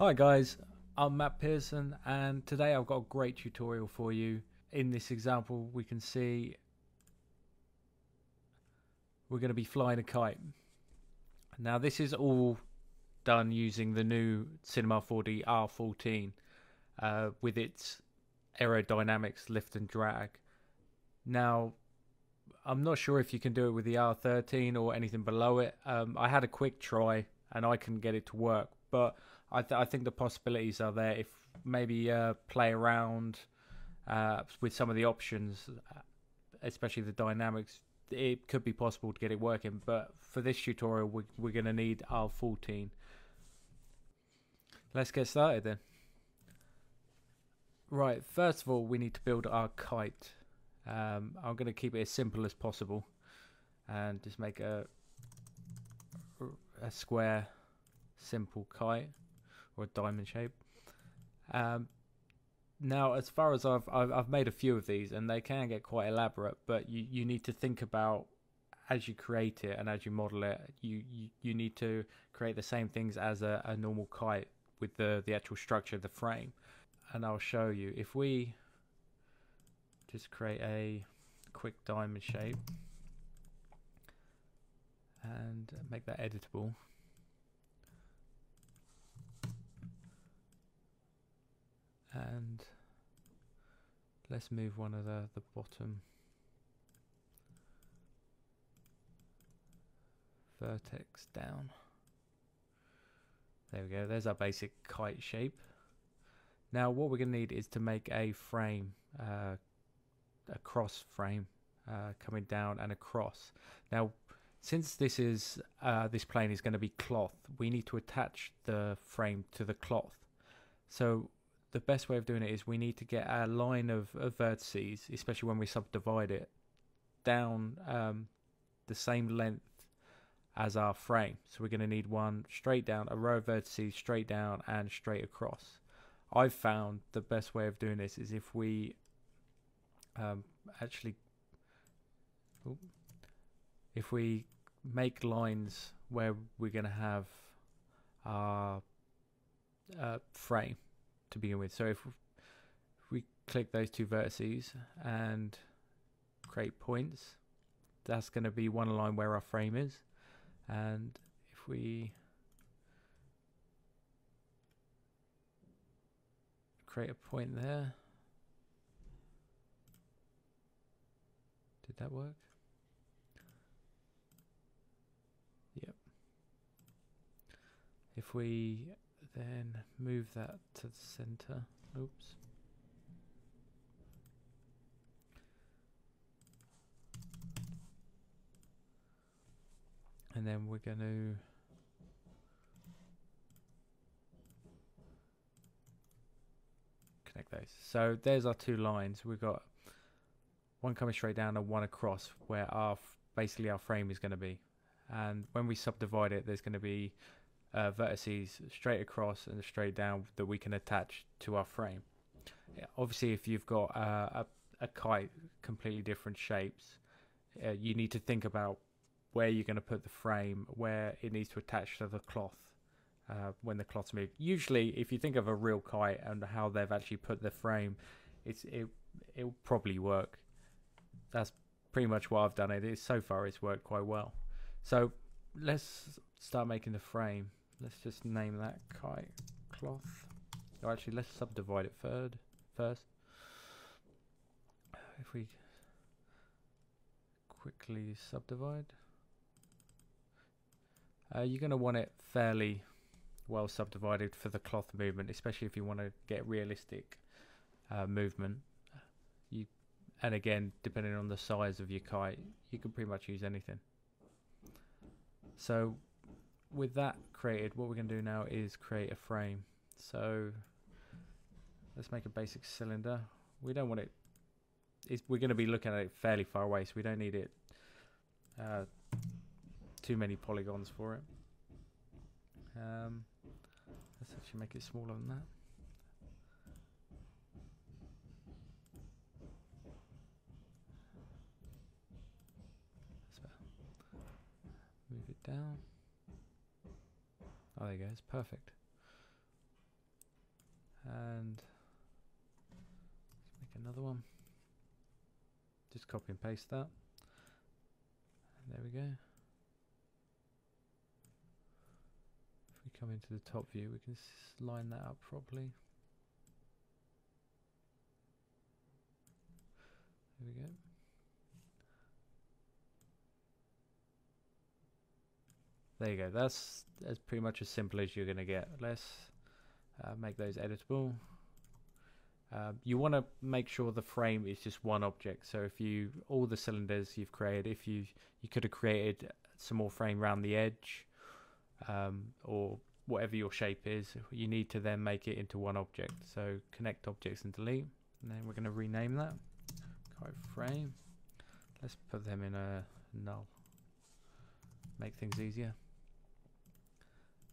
Hi guys, I'm Matt Pearson and today I've got a great tutorial for you. In this example we can see we're going to be flying a kite. Now this is all done using the new Cinema 4D R14 uh, with its aerodynamics lift and drag. Now I'm not sure if you can do it with the R13 or anything below it. Um, I had a quick try and I couldn't get it to work, but I, th- I think the possibilities are there if maybe uh, play around uh, with some of the options, especially the dynamics. It could be possible to get it working, but for this tutorial, we, we're going to need R14. Let's get started then. Right, first of all, we need to build our kite. Um, I'm going to keep it as simple as possible and just make a a square simple kite or diamond shape. Um, now, as far as I've, I've, I've made a few of these, and they can get quite elaborate, but you you need to think about as you create it and as you model it, you you, you need to create the same things as a, a normal kite with the the actual structure of the frame. And I'll show you if we just create a quick diamond shape and make that editable. And let's move one of the, the bottom vertex down. There we go, there's our basic kite shape. Now what we're going to need is to make a frame, uh, a cross frame uh, coming down and across. Now since this is uh, this plane is going to be cloth, we need to attach the frame to the cloth. So the best way of doing it is we need to get our line of, of vertices, especially when we subdivide it, down um, the same length as our frame. So we're going to need one straight down, a row of vertices straight down and straight across. I've found the best way of doing this is if we um, actually, if we make lines where we're going to have our uh, frame to begin with. So if we click those two vertices and create points, that's going to be one line where our frame is. And if we create a point there, did that work? Yep. If we then move that to the center. Oops. And then we're going to connect those. So there's our two lines. We've got one coming straight down and one across where our basically our frame is going to be. And when we subdivide it, there's going to be uh, vertices straight across and straight down that we can attach to our frame. Obviously, if you've got uh, a, a kite, completely different shapes, uh, you need to think about where you're going to put the frame, where it needs to attach to the cloth uh, when the cloth's moved. Usually, if you think of a real kite and how they've actually put the frame, it's it it'll probably work. That's pretty much what I've done. It is so far it's worked quite well. So let's start making the frame let's just name that kite cloth. Or actually, let's subdivide it third first. If we quickly subdivide, uh, you're going to want it fairly well subdivided for the cloth movement, especially if you want to get realistic uh, movement. You and again, depending on the size of your kite, you can pretty much use anything. So with that created, what we're going to do now is create a frame. So let's make a basic cylinder. We don't want it. We're going to be looking at it fairly far away, so we don't need it uh, too many polygons for it. Um, let's actually make it smaller than that. Move it down. Oh, there go. It's perfect. and let's make another one. Just copy and paste that. And there we go. If we come into the top view, we can line that up properly. There we go. There you go. That's that's pretty much as simple as you're going to get. Let's uh, make those editable. Uh, you want to make sure the frame is just one object. So if you all the cylinders you've created, if you you could have created some more frame around the edge, um, or whatever your shape is, you need to then make it into one object. So connect objects and delete, and then we're going to rename that kite frame. Let's put them in a null. Make things easier.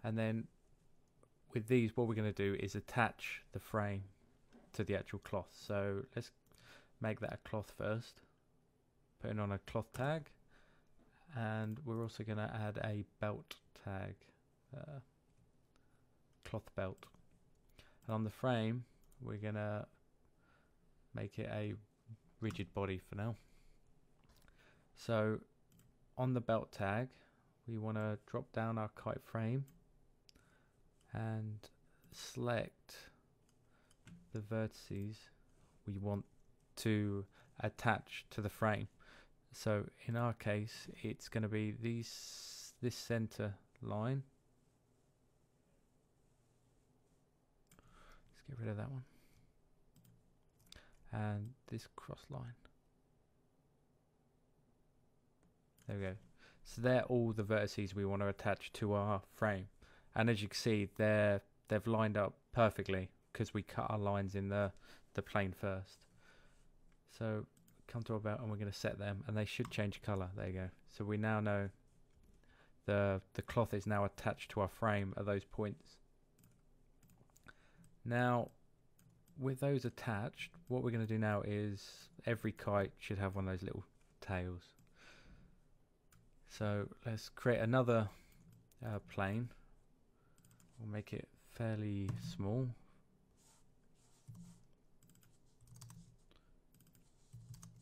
And then with these, what we're going to do is attach the frame to the actual cloth. So let's make that a cloth first. Putting on a cloth tag. And we're also going to add a belt tag. Uh, cloth belt. And on the frame, we're going to make it a rigid body for now. So on the belt tag, we want to drop down our kite frame and select the vertices we want to attach to the frame. So in our case, it's going to be these this center line. Let's get rid of that one. And this cross line. There we go. So they're all the vertices we want to attach to our frame and as you can see they're they've lined up perfectly because we cut our lines in the the plane first. So come to about and we're going to set them and they should change color there you go. So we now know the the cloth is now attached to our frame at those points. Now with those attached what we're going to do now is every kite should have one of those little tails. So let's create another uh, plane We'll make it fairly small.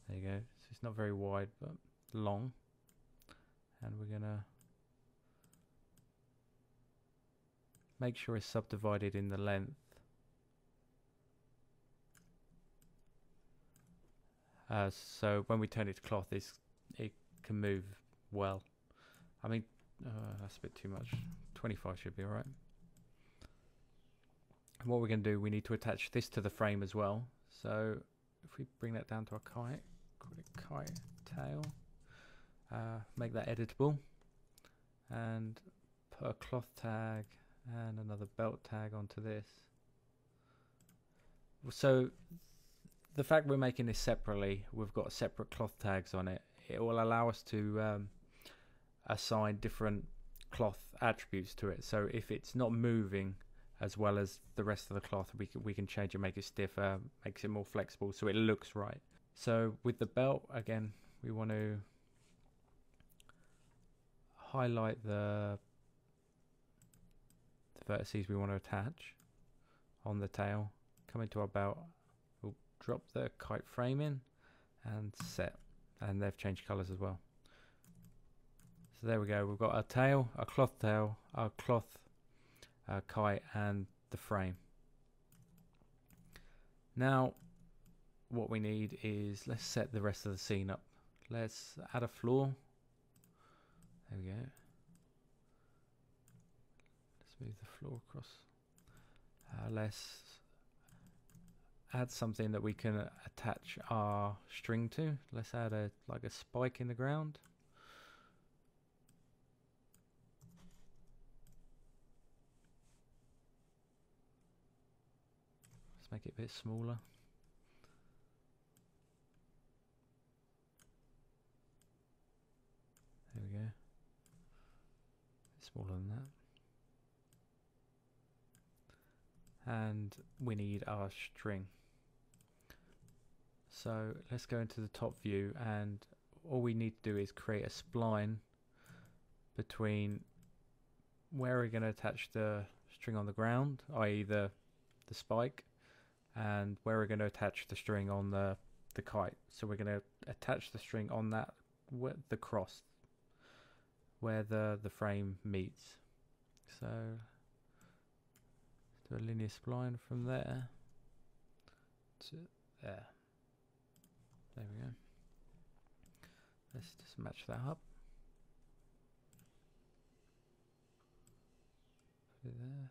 There you go. So it's not very wide, but long. And we're gonna make sure it's subdivided in the length. Uh, so when we turn it to cloth, it's, it can move well. I mean, uh, that's a bit too much. 25 should be alright what we're going to do, we need to attach this to the frame as well. So if we bring that down to a kite, call it kite tail, uh, make that editable, and put a cloth tag and another belt tag onto this. So the fact we're making this separately, we've got separate cloth tags on it. It will allow us to um, assign different cloth attributes to it. So if it's not moving as well as the rest of the cloth we can, we can change it make it stiffer makes it more flexible so it looks right. So with the belt again we want to highlight the, the vertices we want to attach on the tail. Come into our belt. We'll drop the kite frame in and set. And they've changed colors as well. So there we go. We've got a tail a cloth tail a cloth uh, kite and the frame. Now what we need is let's set the rest of the scene up. Let's add a floor. There we go. Let's move the floor across. Uh, let's add something that we can attach our string to. Let's add a like a spike in the ground. Make it a bit smaller. There we go. Smaller than that. And we need our string. So let's go into the top view and all we need to do is create a spline between where we're going to attach the string on the ground, i.e. the the spike and where we're going to attach the string on the the kite. So we're going to attach the string on that with the cross where the the frame meets. So do a linear spline from there to there. There we go. Let's just match that up. It there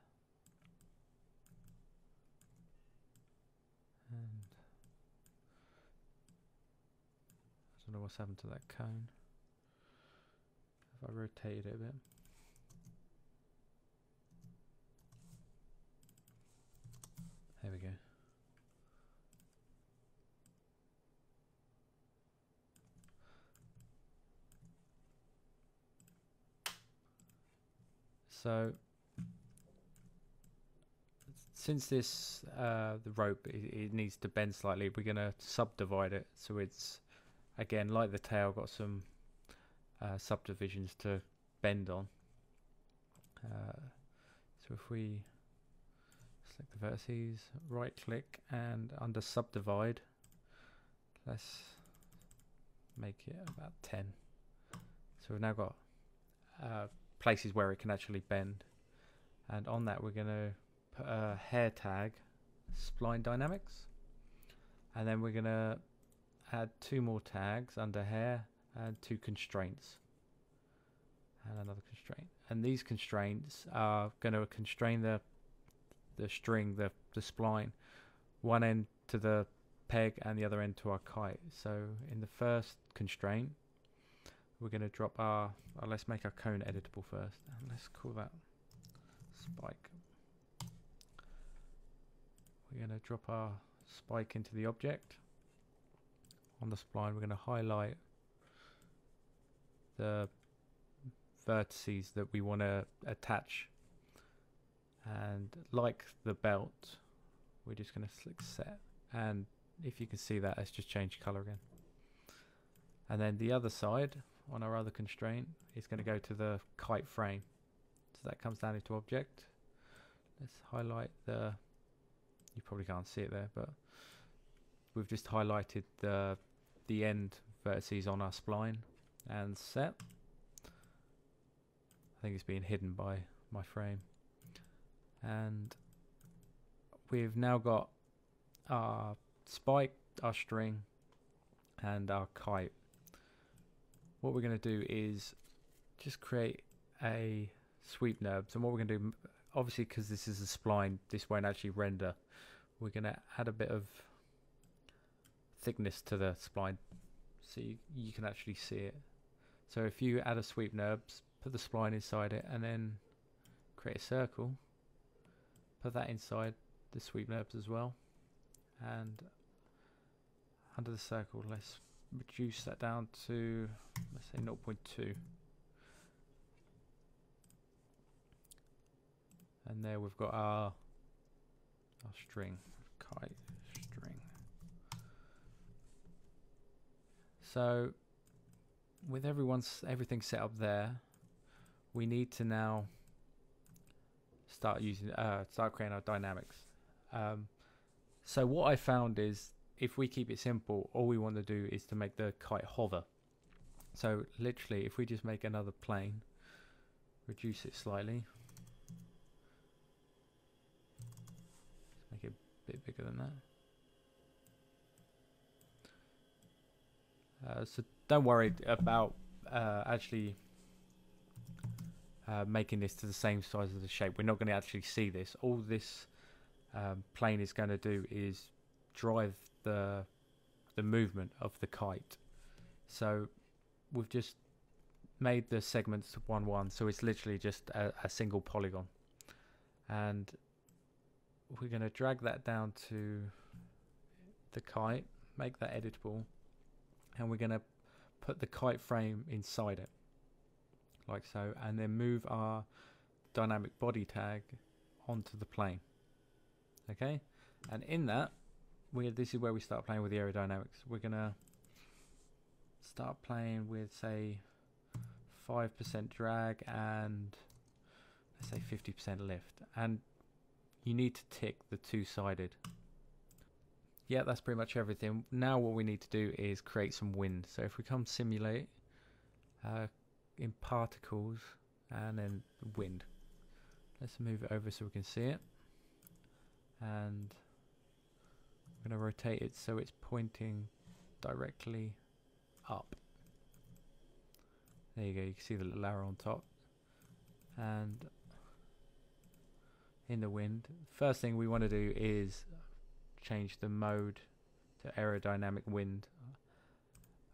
what's happened to that cone. If I rotate it a bit. There we go. So since this uh, the rope it, it, needs to bend slightly we're going to subdivide it so it's again like the tail got some uh, subdivisions to bend on. Uh, so if we select the vertices right click and under subdivide let's make it about 10 so we've now got uh, places where it can actually bend. And on that we're going to put a hair tag spline dynamics. And then we're going to add two more tags under hair and two constraints. And another constraint. And these constraints are going to constrain the the string the, the spline. One end to the peg and the other end to our kite. So in the first constraint we're going to drop our uh, let's make our cone editable first. And let's call that spike. We're going to drop our spike into the object on the spline we're going to highlight the vertices that we want to attach. And like the belt we're just going to click set. And if you can see that let's just change color again. And then the other side on our other constraint is going to go to the kite frame. So that comes down into object. Let's highlight the you probably can't see it there but we've just highlighted the the end vertices on our spline and set. I think it's being hidden by my frame. And we've now got our spike our string and our kite. What we're going to do is just create a sweep NURBS and what we're going to do obviously because this is a spline this won't actually render we're going to add a bit of thickness to the spline so you, you can actually see it. So if you add a sweep NURBS put the spline inside it and then create a circle put that inside the sweep NURBS as well and under the circle let's reduce that down to let's say 0.2 and there we've got our our string kite string so with everyone's everything set up there we need to now start using uh, start creating our dynamics um, so what I found is if we keep it simple, all we want to do is to make the kite hover. So literally, if we just make another plane, reduce it slightly, make it a bit bigger than that. Uh, so don't worry about uh, actually uh, making this to the same size as the shape. We're not going to actually see this. All this um, plane is going to do is drive the the movement of the kite. So we've just made the segments one one, so it's literally just a, a single polygon, and we're going to drag that down to the kite, make that editable, and we're going to put the kite frame inside it, like so, and then move our dynamic body tag onto the plane. Okay, and in that we this is where we start playing with the aerodynamics. We're gonna start playing with say five percent drag and let's say fifty percent lift. And you need to tick the two-sided. Yeah, that's pretty much everything. Now what we need to do is create some wind. So if we come simulate uh, in particles and then wind. Let's move it over so we can see it. And I'm going to rotate it so it's pointing directly up. There you go, you can see the little arrow on top. And in the wind, first thing we want to do is change the mode to aerodynamic wind.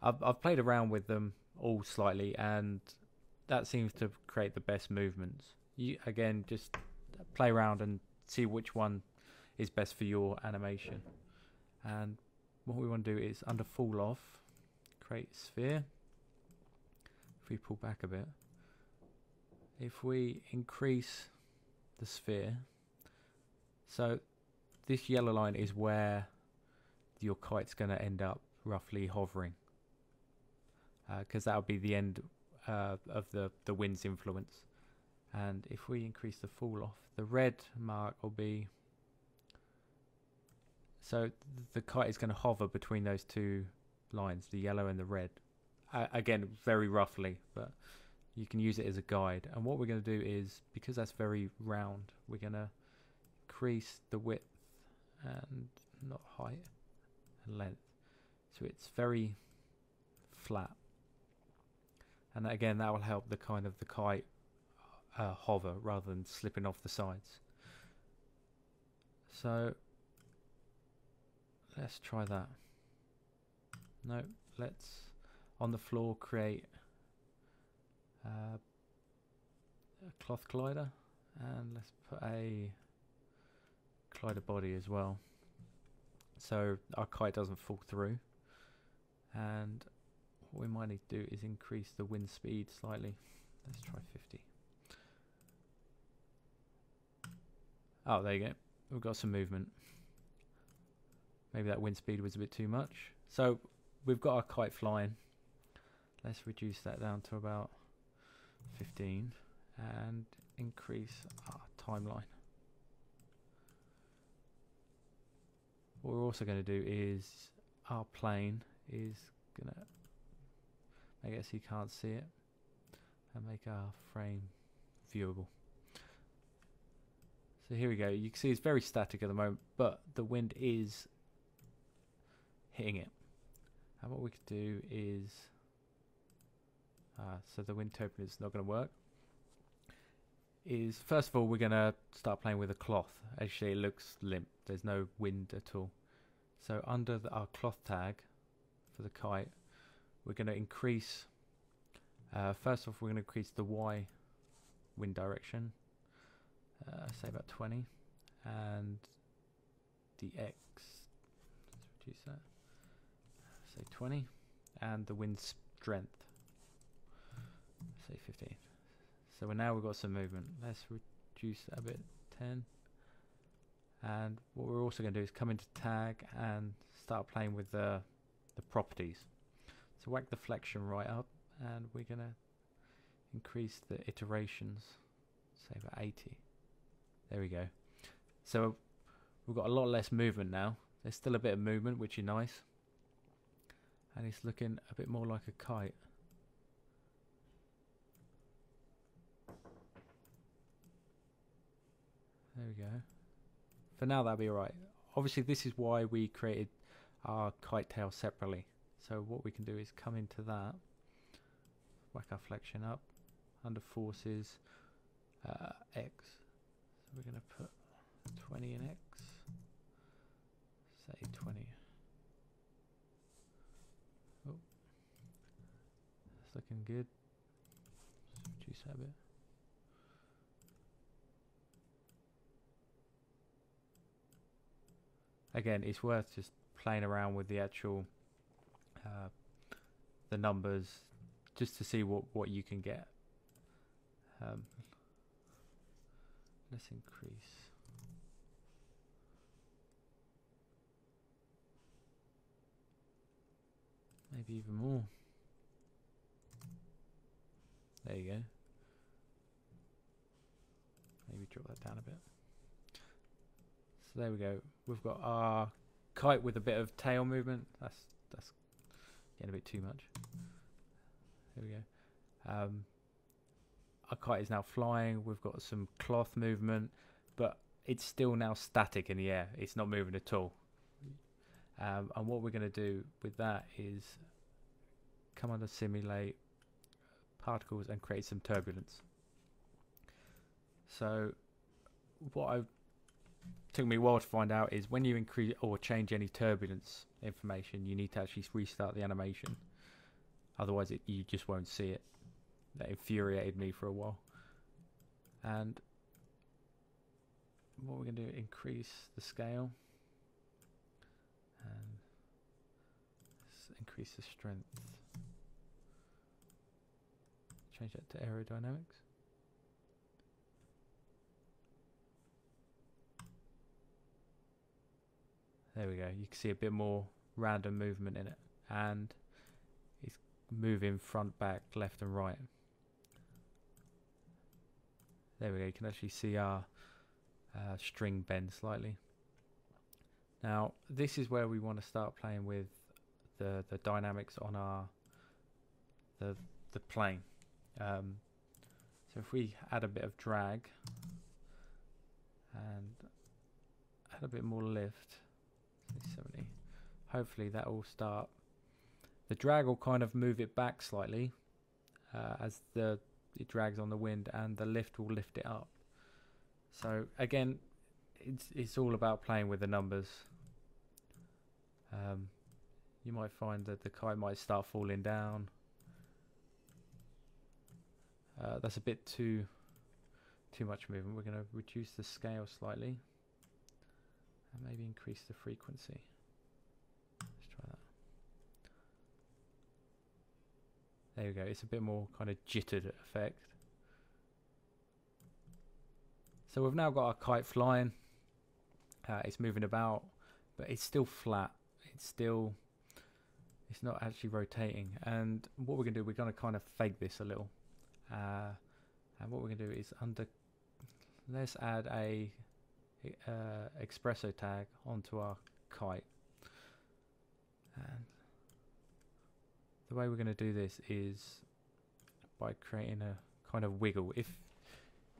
I've, I've played around with them all slightly and that seems to create the best movements. You again just play around and see which one is best for your animation. And what we want to do is under fall off, create sphere. If we pull back a bit, if we increase the sphere, so this yellow line is where your kite's going to end up roughly hovering because uh, that'll be the end uh, of the, the wind's influence. And if we increase the fall off, the red mark will be so th the kite is going to hover between those two lines, the yellow and the red. Uh, again, very roughly, but you can use it as a guide. And what we're going to do is, because that's very round, we're going to increase the width and not height and length. So it's very flat. And again that will help the kind of the kite uh, hover rather than slipping off the sides. So let's try that. No let's on the floor create uh, a cloth collider and let's put a collider body as well so our kite doesn't fall through and what we might need to do is increase the wind speed slightly. Let's try 50. Oh, there you go. We've got some movement. Maybe that wind speed was a bit too much. So we've got our kite flying. Let's reduce that down to about 15 and increase our timeline. What we're also going to do is our plane is going to I guess you can't see it and make our frame viewable. So here we go. You can see it's very static at the moment, but the wind is hitting it. And what we could do is, uh, so the wind token is not going to work. Is first of all we're going to start playing with a cloth. Actually, it looks limp. There's no wind at all. So under the, our cloth tag for the kite, we're going to increase uh, first off we're going to increase the Y wind direction uh, say about 20 and the X let's reduce that say 20 and the wind strength say 15 so now we've got some movement let's reduce that a bit 10 and what we're also going to do is come into tag and start playing with the the properties so whack the flexion right up and we're going to increase the iterations, say about 80. There we go. So we've got a lot less movement now. There's still a bit of movement, which is nice. And it's looking a bit more like a kite. There we go. For now, that'll be alright. Obviously, this is why we created our kite tail separately. So what we can do is come into that, whack our flexion up, under forces, uh, X. So we're going to put 20 in X, say 20. Oh, that's looking good. Let's reduce that a bit. Again, it's worth just playing around with the actual uh, the numbers just to see what, what you can get. Um, let's increase. Maybe even more. There you go. Maybe drop that down a bit. So there we go. We've got our kite with a bit of tail movement. That's that's getting a bit too much. There we go. Um, our kite is now flying. We've got some cloth movement, but it's still now static in the air. It's not moving at all. Um, and what we're going to do with that is come under simulate particles and create some turbulence. So what I took me a while to find out is when you increase or change any turbulence information, you need to actually restart the animation. Otherwise, it, you just won't see it. That infuriated me for a while. And what we're going to do, increase the scale. And increase the strength. Change that to aerodynamics. There we go. You can see a bit more random movement in it. And it's moving front, back, left and right. There we go. You can actually see our uh, string bend slightly. Now, this is where we want to start playing with the, the dynamics on our the, the plane. Um, so if we add a bit of drag and add a bit more lift, 70. Hopefully that will start. The drag will kind of move it back slightly uh, as the it drags on the wind, and the lift will lift it up. So again, it's it's all about playing with the numbers. Um, you might find that the kite might start falling down. Uh, that's a bit too too much movement. We're going to reduce the scale slightly and maybe increase the frequency. Let's try that. There we go. It's a bit more kind of jittered effect. So we've now got our kite flying. Uh, it's moving about, but it's still flat. It's still, it's not actually rotating. And what we're going to do, we're going to kind of fake this a little. Uh, and what we're going to do is under, let's add a uh, XPresso tag onto our kite. And the way we're going to do this is by creating a kind of wiggle. If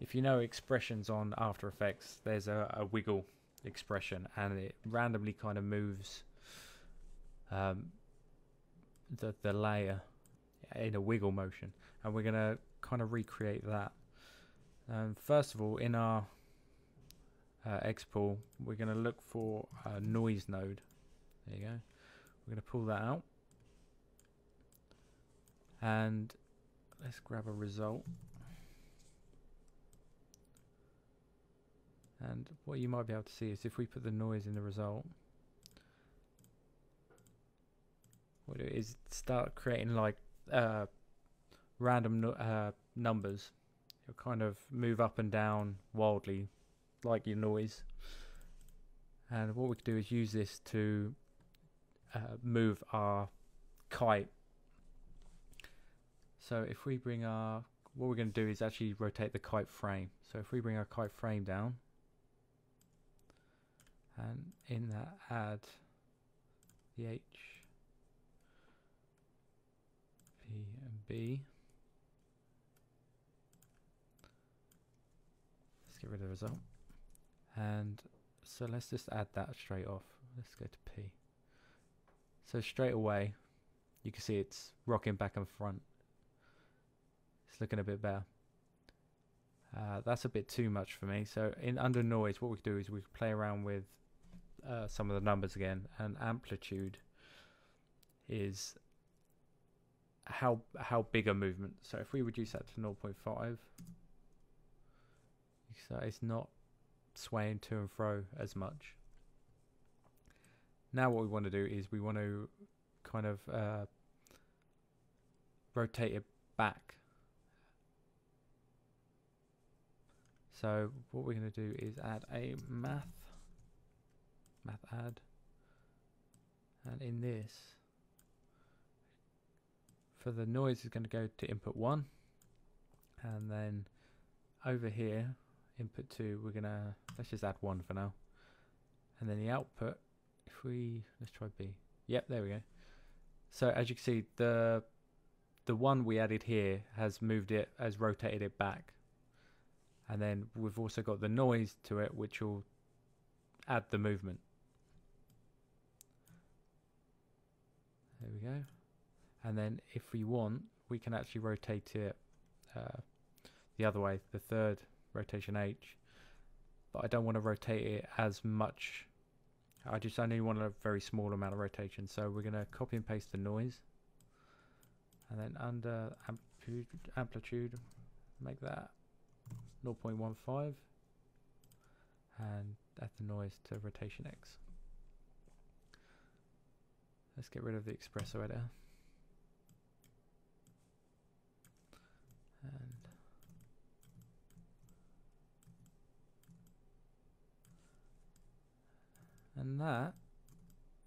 if you know expressions on After Effects, there's a, a wiggle expression and it randomly kind of moves um, the, the layer in a wiggle motion and we're going to kind of recreate that. Um, first of all, in our uh, we're going to look for a noise node. There you go. We're going to pull that out. And let's grab a result. And what you might be able to see is if we put the noise in the result, what it is start creating like uh, random no uh, numbers. It'll kind of move up and down wildly like your noise. And what we can do is use this to uh, move our kite. So if we bring our, what we're going to do is actually rotate the kite frame. So if we bring our kite frame down, and in that add the H, P and B. Let's get rid of the result. And so let's just add that straight off. Let's go to P. So straight away, you can see it's rocking back and front. It's looking a bit better. Uh, that's a bit too much for me. So in under noise, what we do is we play around with uh, some of the numbers again. And amplitude is how how big a movement. So if we reduce that to 0.5, so it's not swaying to and fro as much. Now what we want to do is we want to kind of uh, rotate it back. So what we're going to do is add a math, math add, and in this, for the noise is going to go to input 1, and then over here input 2 we're gonna let's just add 1 for now. And then the output if we let's try b. Yep there we go. So as you can see the the one we added here has moved it has rotated it back. And then we've also got the noise to it which will add the movement. There we go. And then if we want we can actually rotate it uh, the other way the third rotation H but I don't want to rotate it as much. I just only want a very small amount of rotation so we're going to copy and paste the noise. And then under amplitude, make that 0.15 and add the noise to rotation X. Let's get rid of the XPresso editor and that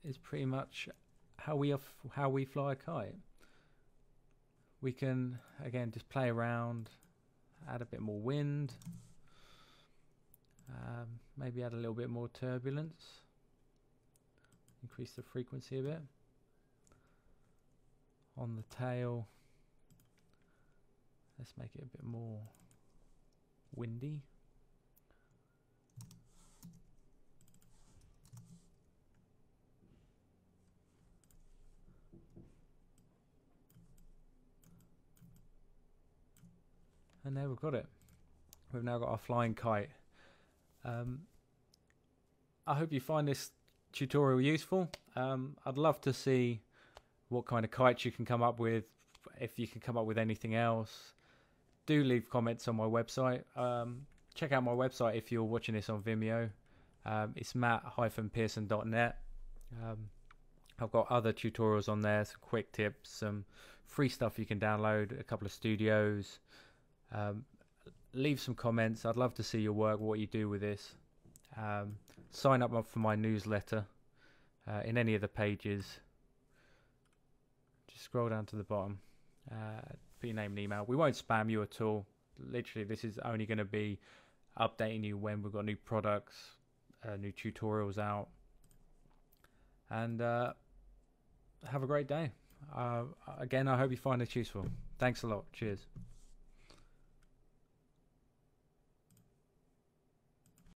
is pretty much how we how we fly a kite. We can again just play around, add a bit more wind, um, maybe add a little bit more turbulence, increase the frequency a bit on the tail. Let's make it a bit more windy. And there we've got it. We've now got our flying kite. Um, I hope you find this tutorial useful. Um, I'd love to see what kind of kites you can come up with, if you can come up with anything else. Do leave comments on my website. Um, check out my website if you're watching this on Vimeo. Um, it's matt-pearson.net. Um, I've got other tutorials on there, some quick tips, some free stuff you can download, a couple of studios, um, leave some comments. I'd love to see your work, what you do with this. Um, sign up for my newsletter uh, in any of the pages. Just scroll down to the bottom. Uh, put your name and email. We won't spam you at all. Literally, this is only going to be updating you when we've got new products, uh, new tutorials out. And uh, have a great day. Uh, again, I hope you find this useful. Thanks a lot. Cheers.